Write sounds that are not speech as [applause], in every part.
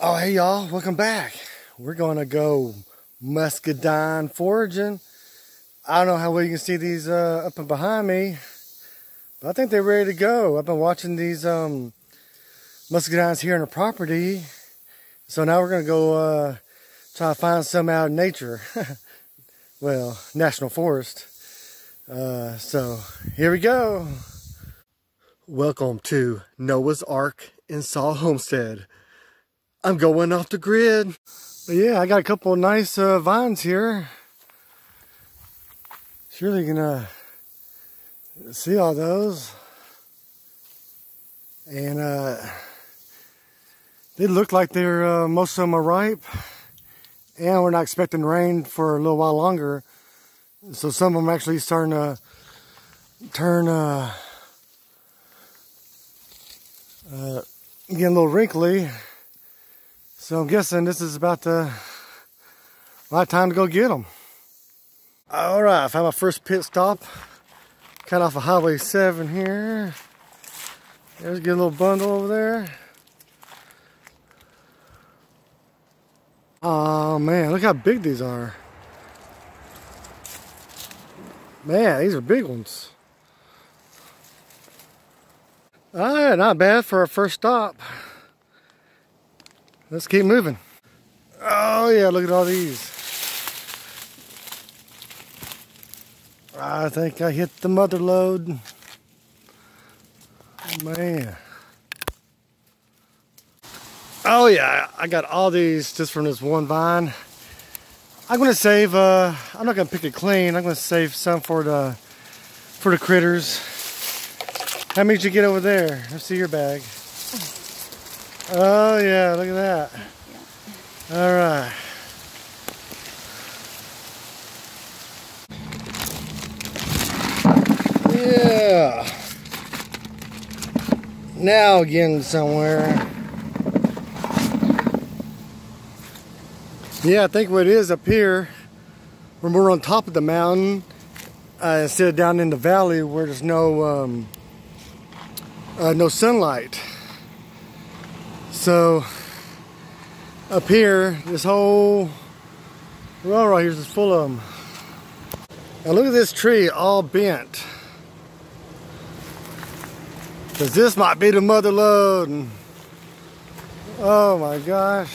Oh, hey y'all, welcome back. We're gonna go muscadine foraging. I don't know how well you can see these uh, up and behind me, but I think they're ready to go. I've been watching these um, muscadines here on the property, so now we're gonna go uh, try to find some out in nature. [laughs] well, national forest. Uh, so here we go. Welcome to Noah's Ark in Saw Homestead. I'm going off the grid. But yeah, I got a couple nice uh, vines here. Surely gonna see all those. And uh, they look like they're, uh, most of them are ripe. And we're not expecting rain for a little while longer. So some of them actually starting to turn, uh, uh, getting a little wrinkly. So I'm guessing this is about the right time to go get them. All right, I found my first pit stop. Cut off of Highway 7 here. There's a good little bundle over there. Oh man, look how big these are. Man, these are big ones. All right, not bad for a first stop. Let's keep moving. Oh yeah, look at all these. I think I hit the mother lode. Man. Oh yeah, I got all these just from this one vine. I'm gonna save, uh, I'm not gonna pick it clean. I'm gonna save some for the, for the critters. How many did you get over there? Let's see your bag. Oh yeah, look at that. All right. Yeah. Now getting somewhere. Yeah, I think what it is up here, when we're on top of the mountain, uh, instead of down in the valley where there's no um, uh, no sunlight. So up here, this whole row right here is full of them. Now look at this tree all bent. Cause this might be the mother lode. And, oh my gosh.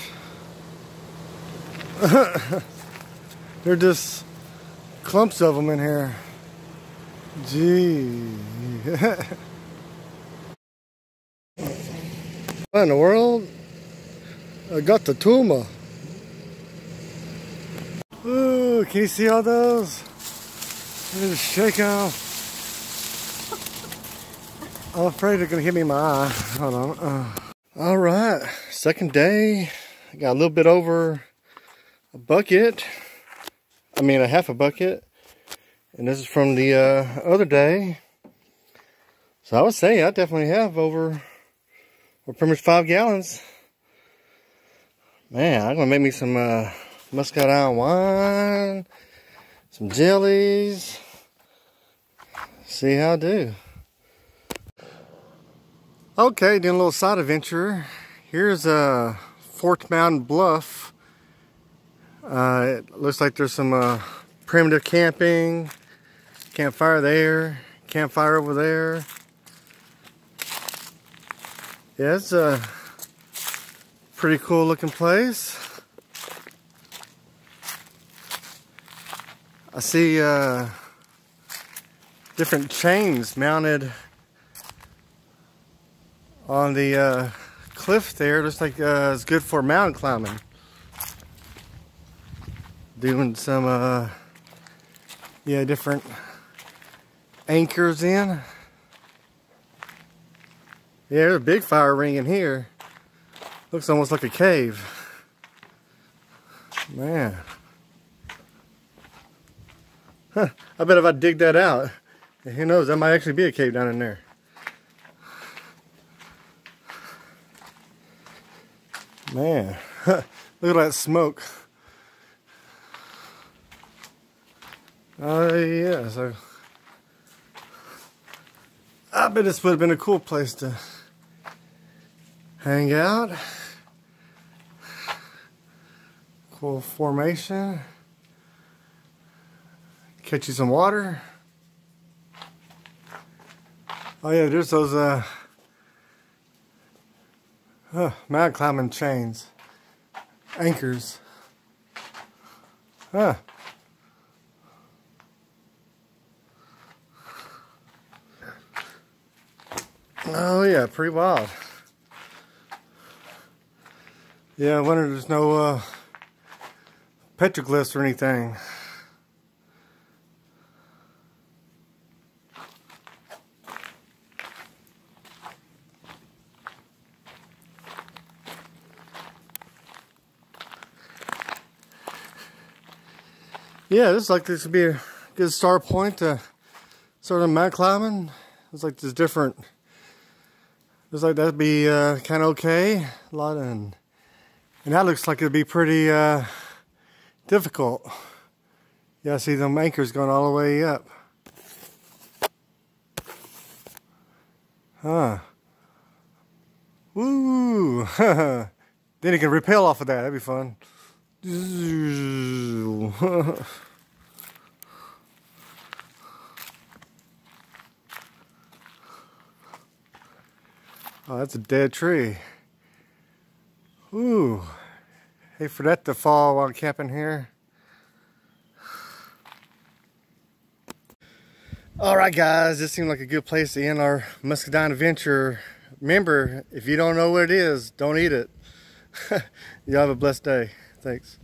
[laughs] They're just clumps of them in here. Gee. [laughs] What in the world? I got the tumor. Ooh, can you see all those? Just shake off. I'm afraid they're gonna hit me in my eye. Hold on. Uh, all right, second day. I got a little bit over a bucket. I mean, a half a bucket. And this is from the uh, other day. So I would say I definitely have over or pretty much five gallons. Man, I'm gonna make me some uh, muscadine wine, some jellies. See how I do. Okay, doing a little side adventure. Here's a Fort Mountain Bluff. Uh, it looks like there's some uh, primitive camping, campfire there, campfire over there. Yeah, it's a pretty cool looking place. I see uh, different chains mounted on the uh, cliff there. Looks like uh, it's good for mountain climbing. Doing some, uh, yeah, different anchors in. Yeah, there's a big fire ring in here. Looks almost like a cave. Man. Huh, I bet if I dig that out, who knows, that might actually be a cave down in there. Man, [laughs] look at that smoke. Oh yeah, so I bet this would have been a cool place to hang out. Cool formation. Catch you some water. Oh yeah, there's those uh, uh mountain climbing chains, anchors. Huh. Oh yeah, pretty wild. Yeah, I wonder there's no uh, petroglyphs or anything. Yeah, this like this would be a good start point to sort of mountain climbing. It's like there's different. Looks like that'd be uh, kind of okay. A lot of, and, that looks like it'd be pretty uh, difficult. Yeah, see them anchors going all the way up. Huh. Woo! [laughs] then you can rappel off of that. That'd be fun. [laughs] Oh, that's a dead tree. Ooh. Hey, for that to fall while camping here. Alright guys, this seemed like a good place to end our Muscadine adventure. Remember, if you don't know what it is, don't eat it. [laughs] you have a blessed day. Thanks.